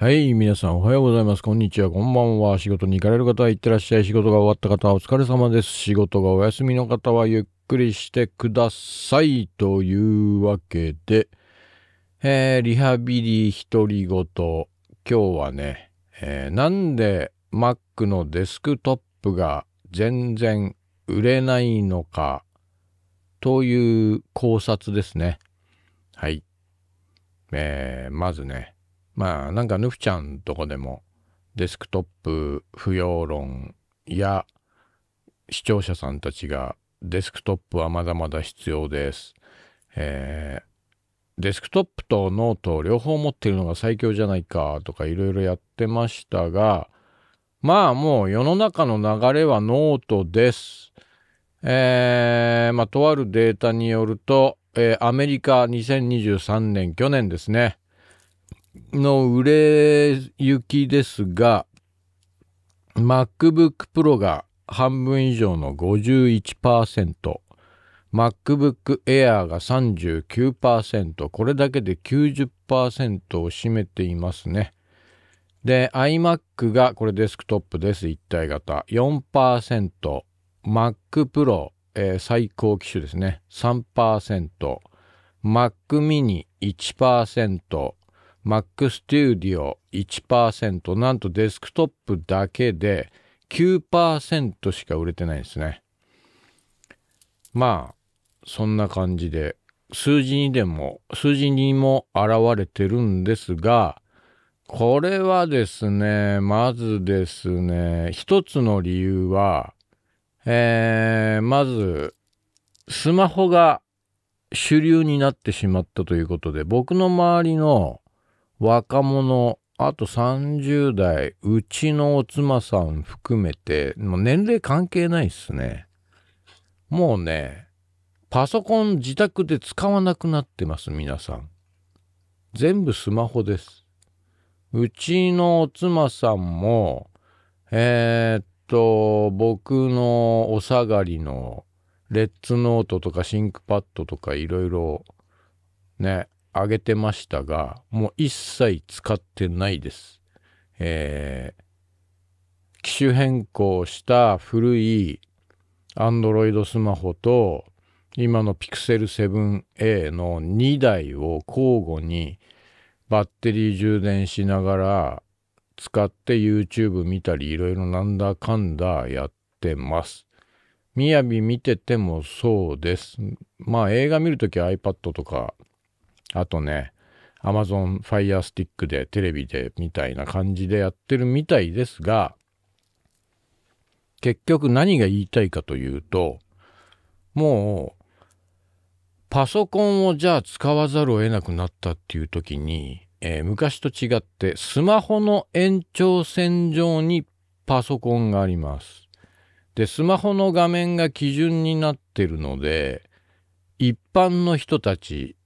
はい、皆さんおはようございます。こんにちは、こんばんは。仕事に行かれる方は行ってらっしゃい。仕事が終わった方はお疲れ様です。仕事がお休みの方はゆっくりしてください。というわけで、えーリハビリ独り言。今日はね、えーなんで Mac のデスクトップが全然売れないのかという考察ですね。はい。えーまずね、まあなんかヌフちゃんとこでもデスクトップ不要論や視聴者さんたちがデスクトップはまだまだ必要です。えーデスクトップとノート両方持ってるのが最強じゃないかとかいろいろやってましたが、まあもう世の中の流れはノートです。えーまあとあるデータによると、えーアメリカ2023年去年ですね。の売れ行きですが、MacBook Pro が半分以上の51%、MacBook Air が39%、これだけで90%を占めていますね。で、iMac が、これデスクトップです、一体型、4%、Mac Pro、えー最高機種ですね、3%、Mac mini 1%、Mac Studio 1%なんとデスクトップだけで9%しか売れてないですね。まあそんな感じで数字にでも数字にも現れてるんですがこれはですねまずですね一つの理由はえーまずスマホが主流になってしまったということで僕の周りの若者、あと30代、うちのお妻さん含めて、もう年齢関係ないっすね。もうね、パソコン自宅で使わなくなってます、皆さん。全部スマホです。うちのお妻さんも、えーっと、僕のお下がりのレッツノートとかシンクパッドとかいろいろね、あげてましたが、もう一切使ってないです。えー機種変更した古い Android スマホと、今の Pixel 7a の2台を交互にバッテリー充電しながら使って YouTube 見たりいろいろなんだかんだやってます。みやび見ててもそうです。まあ映画見るときは iPad とかあとね、Amazon Fire Stick でテレビでみたいな感じでやってるみたいですが、結局何が言いたいかというと、もう、パソコンをじゃあ使わざるを得なくなったっていう時に、えー昔と違ってスマホの延長線上にパソコンがあります。で、スマホの画面が基準になってるので、一般の人たち、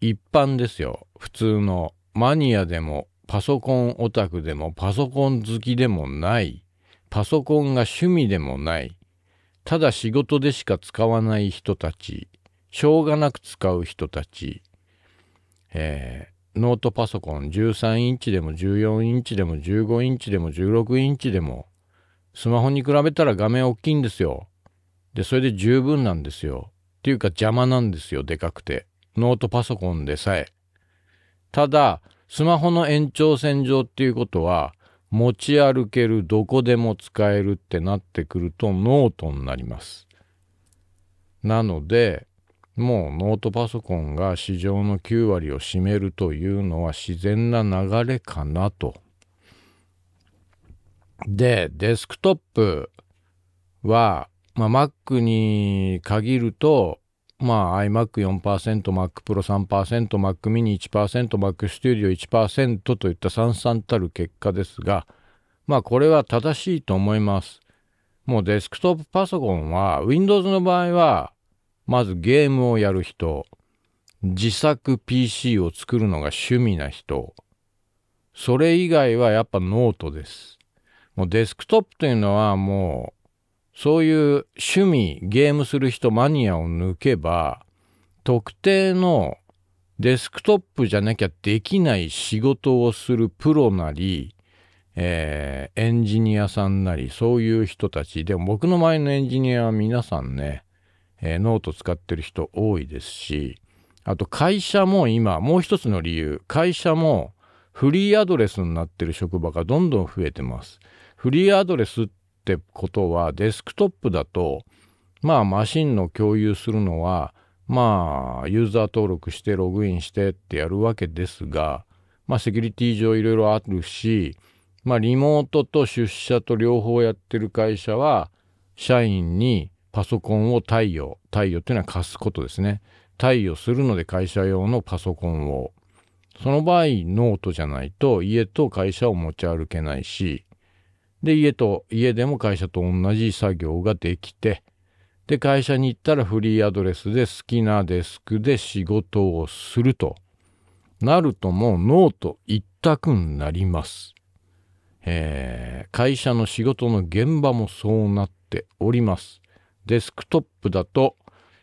一般ですよ。普通のマニアでもパソコンオタクでもパソコン好きでもない、パソコンが趣味でもない、ただ仕事でしか使わない人たち、しょうがなく使う人たち、えーノートパソコン13インチでも14インチでも15インチでも16インチでもスマホに比べたら画面大きいんですよ。で、それで十分なんですよ。っていうか邪魔なんですよ、でかくて。ノートパソコンでさえ。ただ、スマホの延長線上っていうことは、持ち歩ける、どこでも使えるってなってくるとノートになります。なので、もうノートパソコンが市場の9割を占めるというのは自然な流れかなと。で、デスクトップは、まあ、Mac に限ると、まあ、iMac4%、Mac Pro 3%、Mac mini 1%、Mac Studio 1%といったさんさんたる結果ですが、まあ、これは正しいと思います。もうデスクトップパソコンは、Windows の場合は、まずゲームをやる人、自作 PC を作るのが趣味な人、それ以外はやっぱノートです。もうデスクトップというのはもう、そういう趣味、ゲームする人、マニアを抜けば、特定のデスクトップじゃなきゃできない仕事をするプロなり、えー、エンジニアさんなり、そういう人たち。でも僕の前のエンジニアは皆さんね、えー、ノート使ってる人多いですし、あと会社も今、もう一つの理由、会社もフリーアドレスになってる職場がどんどん増えてます。フリーアドレスってことはデスクトップだと、まあマシンの共有するのはまあ、ユーザー登録してログインしてってやるわけですが、まあ、セキュリティ上いろいろあるし、まあ、リモートと出社と両方やってる会社は、社員にパソコンを貸与、貸与っていうのは貸すことですね。貸与するので会社用のパソコンを。その場合、ノートじゃないと家と会社を持ち歩けないし、で、家と、家でも会社と同じ作業ができて、で、会社に行ったらフリーアドレスで好きなデスクで仕事をするとなるともうノート一択になります。えー、会社の仕事の現場もそうなっております。デスクトップだと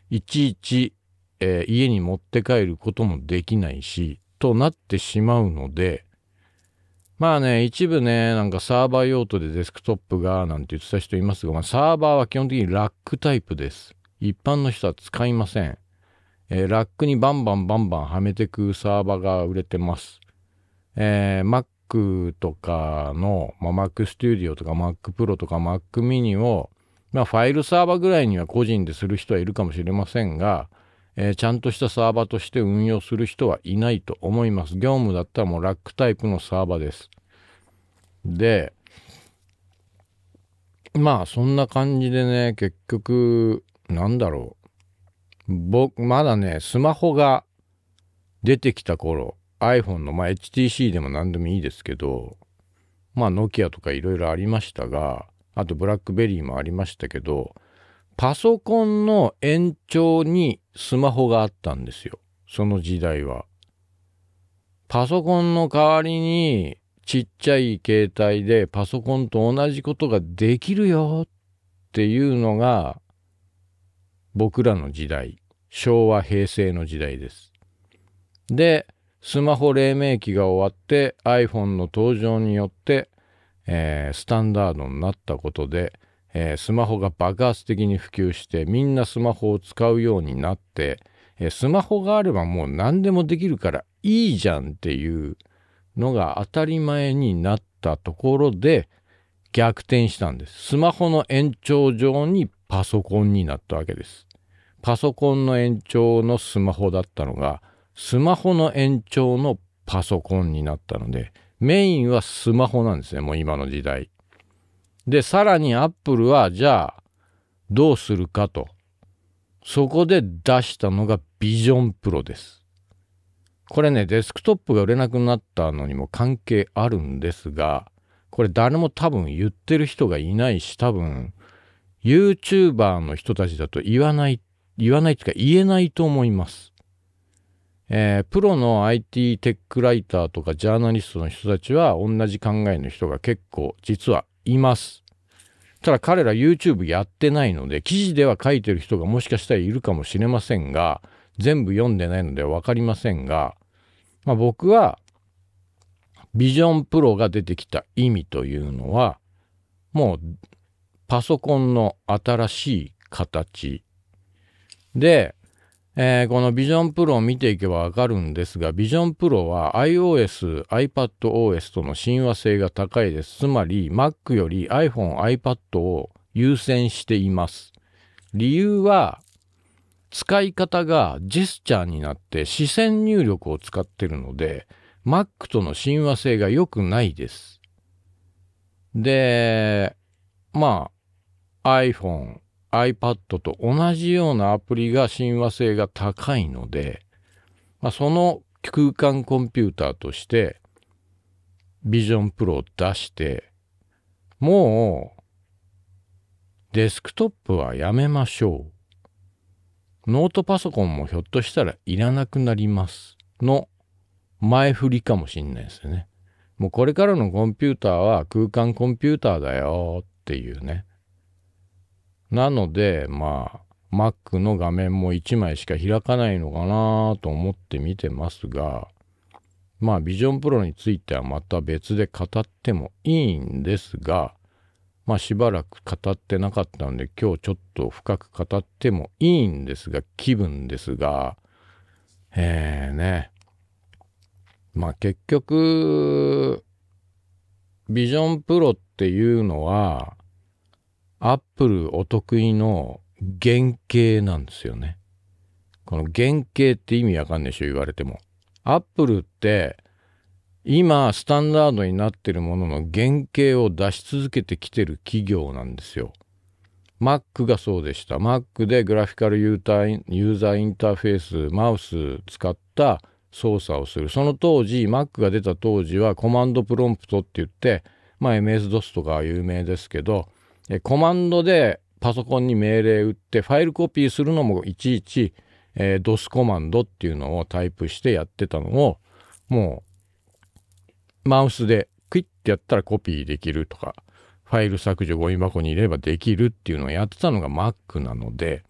いちいち、えー、家に持って帰ることもできないし、となってしまうので、まあね、一部ね、なんかサーバー用途でデスクトップが、なんて言ってた人いますが、まあ、サーバーは基本的にラックタイプです。一般の人は使いません。えー、ラックにバンバンバンバンはめてくサーバーが売れてます。えー、Mac とかの、まあ、Mac Studio とか Mac Pro とか Mac mini を、まあ、ファイルサーバーぐらいには個人でする人はいるかもしれませんが、えー、ちゃんとしたサーバーとして運用する人はいないと思います。業務だったらもうラックタイプのサーバーです。で、まあそんな感じでね、結局、なんだろう。僕、まだね、スマホが出てきた頃、iPhone の、まあ HTC でも何でもいいですけど、まあノキアとかいろいろありましたが、あとブラックベリーもありましたけど、パソコンの延長にスマホがあったんですよ。その時代は。パソコンの代わりにちっちゃい携帯でパソコンと同じことができるよっていうのが僕らの時代。昭和平成の時代です。で、スマホ黎明期が終わって iPhone の登場によって、えー、スタンダードになったことでえー、スマホが爆発的に普及してみんなスマホを使うようになって、えー、スマホがあればもう何でもできるからいいじゃんっていうのが当たり前になったところで逆転したんです。スマホの延長上にパソコンになったわけです。パソコンの延長のスマホだったのがスマホの延長のパソコンになったのでメインはスマホなんですねもう今の時代。で、さらにアップルは、じゃあ、どうするかと。そこで出したのがビジョンプロです。これね、デスクトップが売れなくなったのにも関係あるんですが、これ誰も多分言ってる人がいないし、多分、YouTuber の人たちだと言わない、言わないっていうか言えないと思います。えー、プロの IT テックライターとかジャーナリストの人たちは同じ考えの人が結構実はいます。ただ彼ら YouTube やってないので、記事では書いてる人がもしかしたらいるかもしれませんが、全部読んでないので分かりませんが、まあ、僕は、ビジョンプロが出てきた意味というのは、もうパソコンの新しい形で、えー、この Vision Pro を見ていけばわかるんですが、Vision Pro は iOS、iPadOS との親和性が高いです。つまり Mac より iPhone、iPad を優先しています。理由は、使い方がジェスチャーになって視線入力を使ってるので、Mac との親和性が良くないです。で、まあ、iPhone、iPad と同じようなアプリが親和性が高いので、まあ、その空間コンピューターとして Vision Pro を出して、もうデスクトップはやめましょう。ノートパソコンもひょっとしたらいらなくなりますの前振りかもしんないですよね。もうこれからのコンピューターは空間コンピューターだよっていうね。なので、まあ、Mac の画面も1枚しか開かないのかなと思って見てますが、まあ、ビジョンプロについてはまた別で語ってもいいんですが、まあ、しばらく語ってなかったんで、今日ちょっと深く語ってもいいんですが、気分ですが、えーね、まあ結局、ビジョンプロっていうのは、アップルお得意の原型なんですよね。この原型って意味わかんないでしょ、言われても。アップルって今スタンダードになってるものの原型を出し続けてきてる企業なんですよ。Mac がそうでした。Mac でグラフィカルユータユーザーインターフェース、マウス使った操作をする。その当時、Mac が出た当時はコマンドプロンプトって言って、まあ MS-DOS とかは有名ですけど、コマンドでパソコンに命令打ってファイルコピーするのもいちいちえー、DOS コマンドっていうのをタイプしてやってたのを、もう、マウスでクイッてやったらコピーできるとか、ファイル削除ゴミ箱に入れればできるっていうのをやってたのが Mac なので、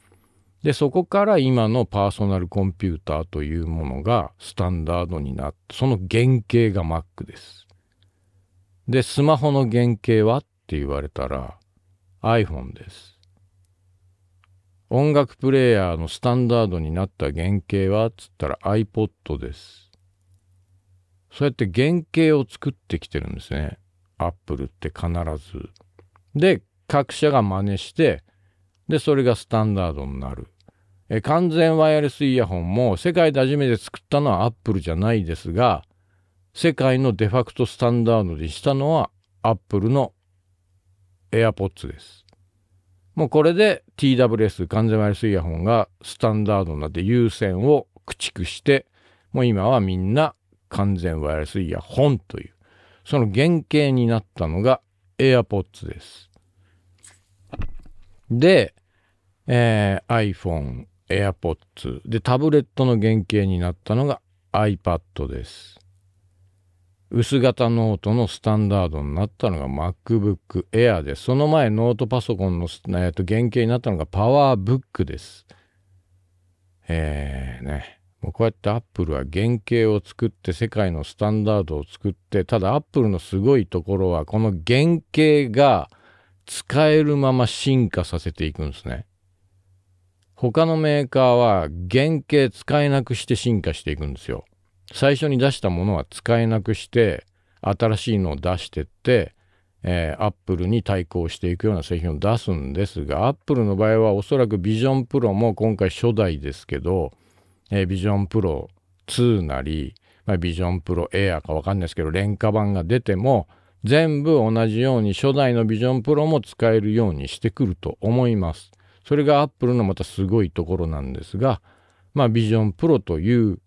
で、そこから今のパーソナルコンピューターというものがスタンダードになって、その原型が Mac です。で、スマホの原型はって言われたら iPhone です。音楽プレイヤーのスタンダードになった原型はつったら iPod です。そうやって原型を作ってきてるんですね。Apple って必ず。で、各社が真似して、で、それがスタンダードになる。え完全ワイヤレスイヤホンも世界で初めて作ったのは Apple じゃないですが、世界のデファクトスタンダードにしたのは Apple の AirPods です。もうこれで TWS 完全ワイヤレスイヤホンがスタンダードになって有線を駆逐して、もう今はみんな完全ワイヤレスイヤホンという、その原型になったのが AirPods です。で、えー、iPhone、AirPods でタブレットの原型になったのが iPad です。薄型ノートのスタンダードになったのが MacBook Air でその前ノートパソコンの、えー、と原型になったのが PowerBook です。えーね、もうこうやって Apple は原型を作って世界のスタンダードを作ってただ Apple のすごいところはこの原型が使えるまま進化させていくんですね。他のメーカーは原型使えなくして進化していくんですよ。最初に出したものは使えなくして新しいのを出してって、えー、アップルに対抗していくような製品を出すんですがアップルの場合はおそらく Vision Pro も今回初代ですけど、えー、 Vision Pro 2なり、まあ、 Vision Pro Air かわかんないですけど廉価版が出ても全部同じように初代の Vision Pro も使えるようにしてくると思います。それがアップルのまたすごいところなんですが、まあ、 Vision Pro という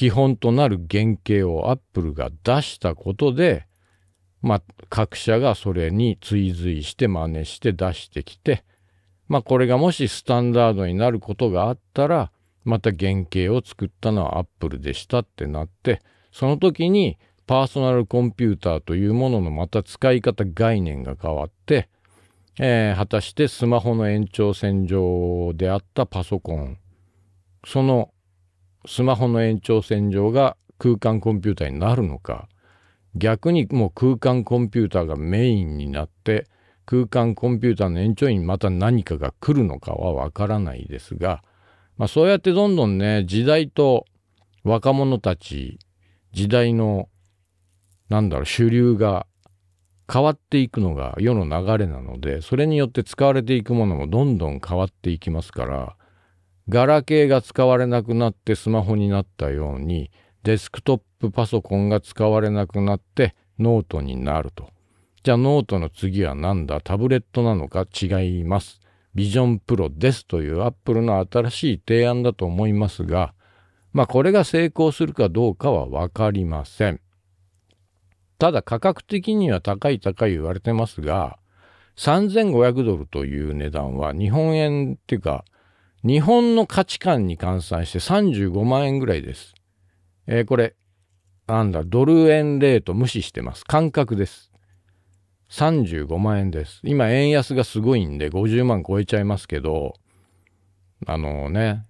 基本となる原型をアップルが出したことで、まあ、各社がそれに追随して真似して出してきて、まあ、これがもしスタンダードになることがあったら、また原型を作ったのはアップルでしたってなって、その時にパーソナルコンピューターというもののまた使い方概念が変わって、えー、果たしてスマホの延長線上であったパソコン、そのスマホの延長線上が空間コンピューターになるのか。逆にもう空間コンピューターがメインになって空間コンピューターの延長にまた何かが来るのかはわからないですが、まあ、そうやってどんどんね時代と若者たち時代のなんだろう主流が変わっていくのが世の流れなのでそれによって使われていくものもどんどん変わっていきますからガラケーが使われなくなってスマホになったようにデスクトップパソコンが使われなくなってノートになると。じゃあノートの次は何だ？タブレットなのか？違います。 Vision Pro ですというアップルの新しい提案だと思いますが、まあこれが成功するかどうかは分かりません。ただ価格的には高い高い言われてますが、3500ドルという値段は日本円っていうか日本の価値観に換算して35万円ぐらいです。えー、これ、なんだ、ドル円レート無視してます。感覚です。35万円です。今、円安がすごいんで50万超えちゃいますけど、あのね、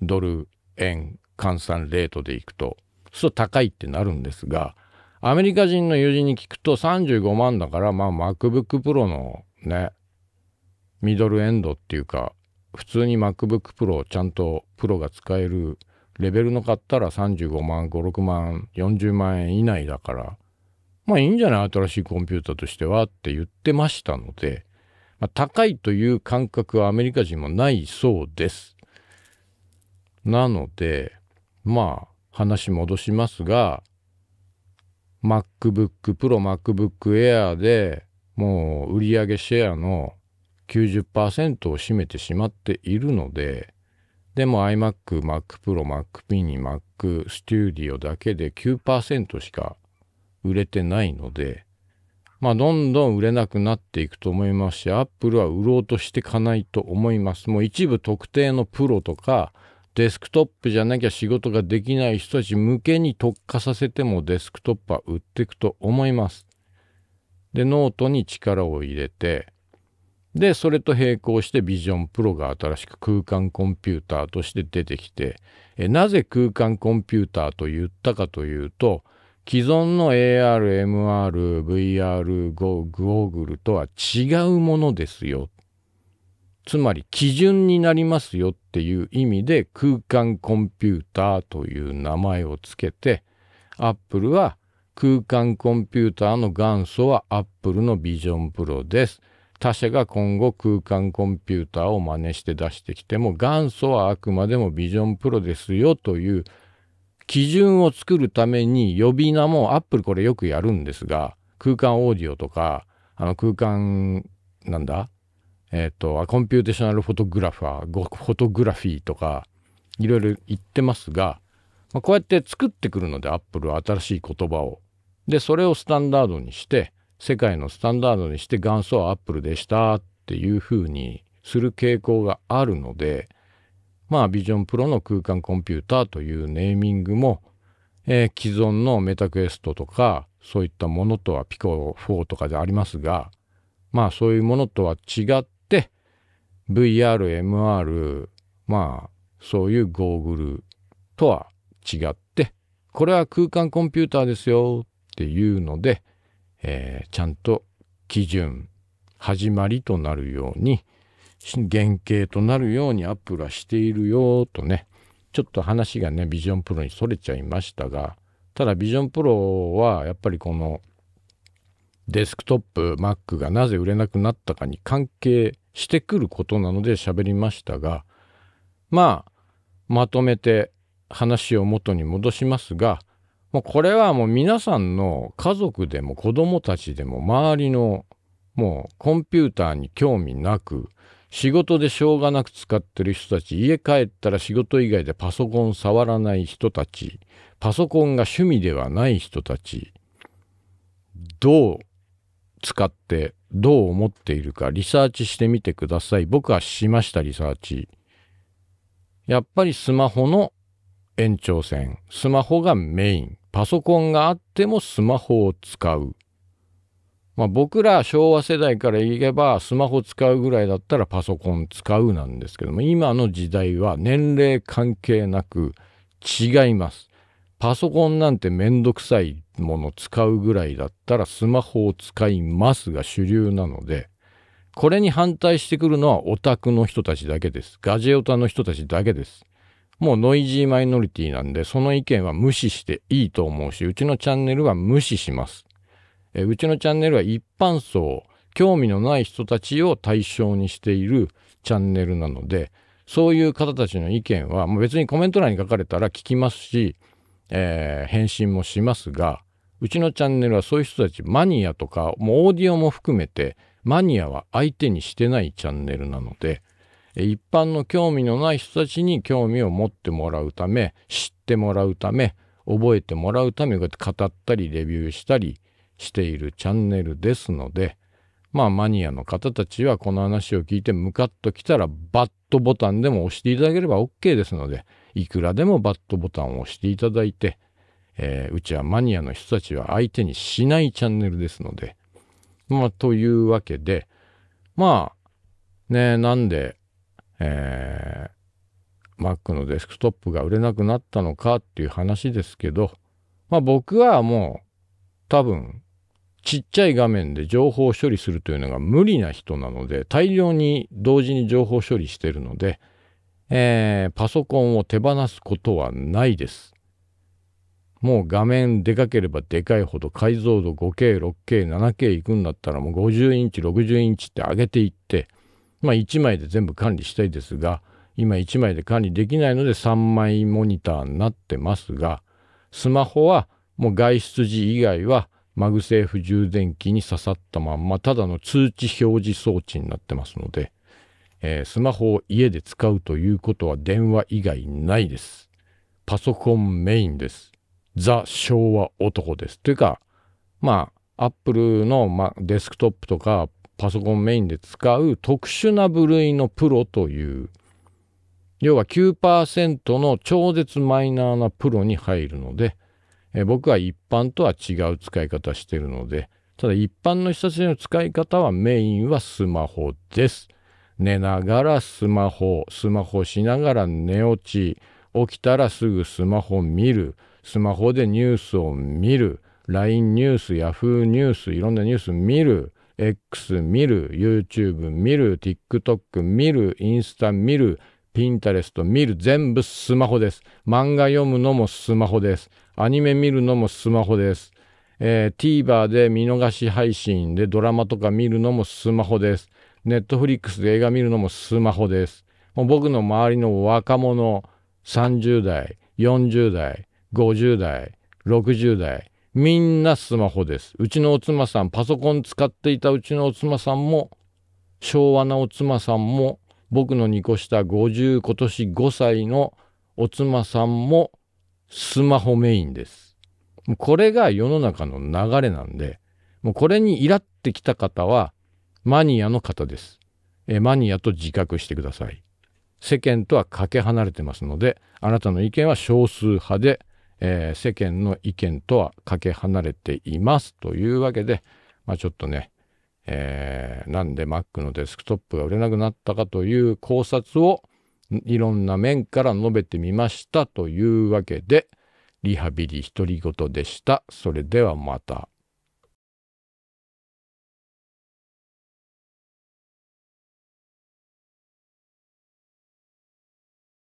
ドル円換算レートでいくと、そう高いってなるんですが、アメリカ人の友人に聞くと35万だから、まあ MacBook Pro のね、ミドルエンドっていうか、普通に MacBook Pro ちゃんとプロが使えるレベルの買ったら35万、5、6万、40万円以内だから、まあいいんじゃない？新しいコンピューターとしてはって言ってましたので、まあ、高いという感覚はアメリカ人もないそうです。なので、まあ話戻しますが、MacBook Pro、MacBook Air でもう売上シェアの90%を占めてしまっているので、でも iMac、Mac Pro、Mac Mini、Mac Studio だけで9%しか売れてないので、まあどんどん売れなくなっていくと思いますし、Apple は売ろうとしていかないと思います。もう一部特定のプロとか、デスクトップじゃなきゃ仕事ができない人たち向けに特化させてもデスクトップは売っていくと思います。で、ノートに力を入れて、で、それと並行して Vision Pro が新しく空間コンピューターとして出てきて、えなぜ空間コンピューターと言ったかというと、既存の AR、MR、VR、ゴーグルとは違うものですよ。つまり基準になりますよっていう意味で空間コンピューターという名前をつけて、アップルは空間コンピューターの元祖はアップルの Vision Pro です。他社が今後空間コンピューターを真似して出してきても元祖はあくまでも Vision Pro ですよという基準を作るために呼び名もアップルこれよくやるんですが空間オーディオとかあの空間なんだ？えっ、ー、と computational photographer photography とかいろいろ言ってますが、まあ、こうやって作ってくるのでアップルは新しい言葉を。でそれをスタンダードにして世界のスタンダードにして元祖はアップルでしたっていうふうにする傾向があるのでまあビジョンプロの空間コンピューターというネーミングも、えー、既存のメタクエストとかそういったものとはピコ4とかでありますがまあそういうものとは違って VR、MR まあそういうゴーグルとは違ってこれは空間コンピューターですよっていうのでえー、ちゃんと基準始まりとなるように原型となるようにアップルはしているよとねちょっと話がねビジョンプロにそれちゃいましたがただビジョンプロはやっぱりこのデスクトップ Mac がなぜ売れなくなったかに関係してくることなので喋りましたがまあまとめて話を元に戻しますがもうこれはもう皆さんの家族でも子供たちでも周りのもうコンピューターに興味なく仕事でしょうがなく使ってる人たち家帰ったら仕事以外でパソコン触らない人たちパソコンが趣味ではない人たちどう使ってどう思っているかリサーチしてみてください。僕はしましたリサーチ。やっぱりスマホの延長線スマホがメイン。パソコンがあってもスマホを使う。まあ、僕ら昭和世代から言えばスマホ使うぐらいだったらパソコン使うなんですけども今の時代は年齢関係なく違います。パソコンなんてめんどくさいもの使うぐらいだったらスマホを使いますが主流なのでこれに反対してくるのはオタクの人たちだけです。ガジェオタの人たちだけです。もうノイジーマイノリティなんで、その意見は無視していいと思うし、うちのチャンネルは無視します。えうちのチャンネルは一般層、興味のない人たちを対象にしているチャンネルなので、そういう方たちの意見は、もう別にコメント欄に書かれたら聞きますし、えー、返信もしますが、うちのチャンネルはそういう人たち、マニアとか、もうオーディオも含めて、マニアは相手にしてないチャンネルなので、一般の興味のない人たちに興味を持ってもらうため知ってもらうため覚えてもらうためこうやって語ったりレビューしたりしているチャンネルですのでまあマニアの方たちはこの話を聞いてムカッときたらバットボタンでも押していただければ OK ですのでいくらでもバットボタンを押していただいて、えー、うちはマニアの人たちは相手にしないチャンネルですのでまあというわけでまあねなんでえー、Mac のデスクトップが売れなくなったのかっていう話ですけど、まあ僕はもう多分ちっちゃい画面で情報処理するというのが無理な人なので、大量に同時に情報処理してるので、えー、パソコンを手放すことはないです。もう画面でかければでかいほど解像度 5K、6K、7K いくんだったらもう50インチ、60インチって上げていって、まあ1枚で全部管理したいですが、今1枚で管理できないので3枚モニターになってますが、スマホはもう外出時以外は MagSafe 充電器に刺さったまんま、ただの通知表示装置になってますので、えー、スマホを家で使うということは電話以外ないです。パソコンメインです。ザ・昭和男です。というか、まあ、アップルの、まデスクトップとかパソコンメインで使う特殊な部類のプロという、要は9%の超絶マイナーなプロに入るので、え僕は一般とは違う使い方してるので、ただ一般の人たちの使い方はメインはスマホです。寝ながらスマホ、スマホしながら寝落ち、起きたらすぐスマホ見る、スマホでニュースを見る、LINE ニュース、Yahoo ニュース、いろんなニュース見る、X 見る、YouTube 見る、TikTok 見る、インスタ見る、ピンタレスト見る、全部スマホです。漫画読むのもスマホです。アニメ見るのもスマホです。えー、TVer で見逃し配信でドラマとか見るのもスマホです。Netflix で映画見るのもスマホです。もう僕の周りの若者、30代、40代、50代、60代、みんなスマホです。うちのお妻さん、パソコン使っていたうちのお妻さんも、昭和なお妻さんも、僕の2個下50今年5歳のお妻さんもスマホメインです。これが世の中の流れなんで、もうこれにイラってきた方はマニアの方です。えマニアと自覚してください。世間とはかけ離れてますので、あなたの意見は少数派で、えー、世間の意見とはかけ離れていますというわけで、まあ、ちょっとね、えー、なんで Mac のデスクトップが売れなくなったかという考察をいろんな面から述べてみましたというわけで、リハビリ独り言でした。それではまた。